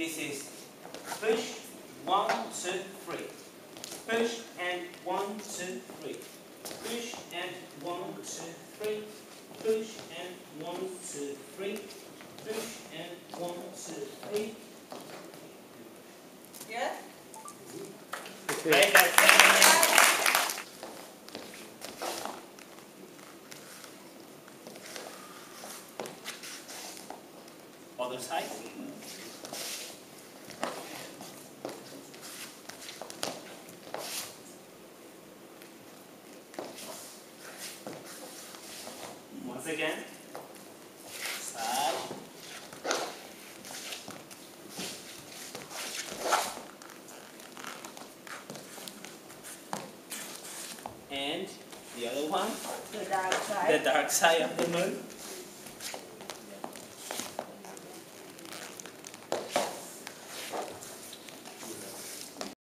this is push, one, two, three. Push and one, two, three. Push and one, two, three. Push and one, two, three. Push and one, two, three. Yeah? Very good. Other side. Once again. Side. And the other one, The dark side. the dark side of the moon.